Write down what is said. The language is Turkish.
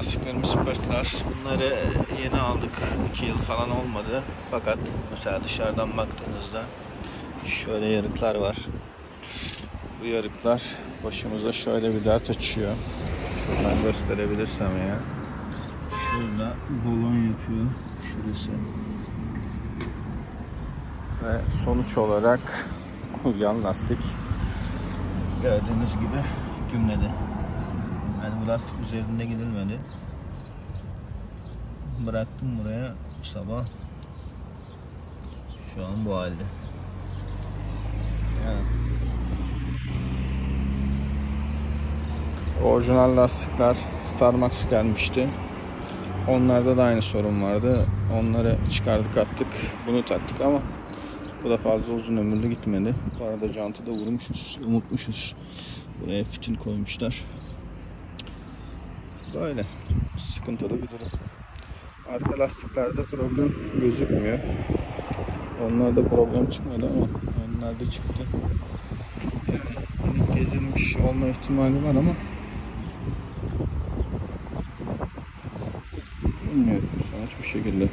lastiklerimiz Superclass. Bunları yeni aldık. 2 yıl falan olmadı. Fakat mesela dışarıdan baktığınızda şöyle yarıklar var. Bu yarıklar başımıza şöyle bir dert açıyor. Şuradan gösterebilirsem ya. Şurada balon yapıyor. Şurası. Ve sonuç olarak yan lastik gördüğünüz gibi gümledi. Yani bu lastik üzerinde gidilmedi. Bıraktım buraya bu sabah. Şu an bu halde. Yani. Orijinal lastikler Starmax gelmişti. Onlarda da aynı sorun vardı. Onları çıkardık attık. Bunu taktık ama bu da fazla uzun ömürlü gitmedi. Bu arada jantı da vurmuşuz. Unutmuşuz. Buraya fitil koymuşlar. Böyle sıkıntılı bir durum. Arka lastiklerde problem gözükmüyor. Onlarda problem çıkmadı ama onlarda çıktı. Yani gezilmiş olma ihtimali var ama bilmiyorum sonuç bu şekilde.